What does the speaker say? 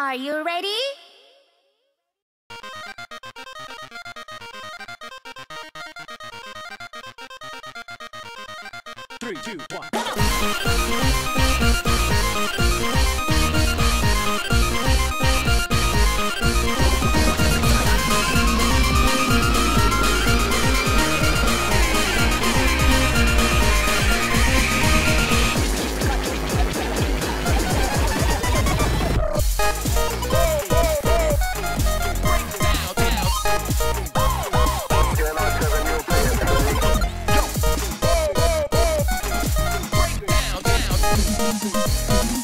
Are you ready? Three, two, one. Bye.